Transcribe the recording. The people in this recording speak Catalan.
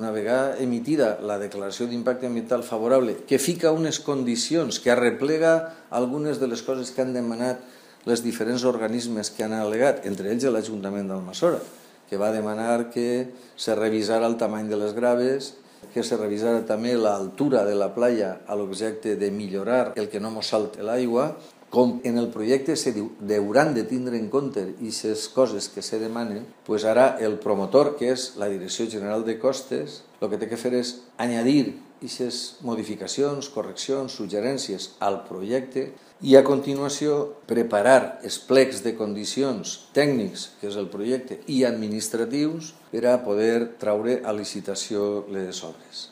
una vegada emitida la declaració d'impacte ambiental favorable, que fica unes condicions, que arreplega algunes de les coses que han demanat les diferents organismes que han al·legat, entre ells l'Ajuntament d'Almassora, que va demanar que se revisara el tamany de les graves, que se revisara també l'altura de la playa a l'objecte de millorar el que no mos salte l'aigua, com en el projecte se diu deuran de tindre en compte aquestes coses que se demanen, pues ara el promotor, que és la Direcció General de Costes, el que té que fer és añadir aquestes modificacions, correccions, suggerències al projecte i a continuació preparar els plecs de condicions tècnics, que és el projecte, i administratius per a poder traure a licitació les obres.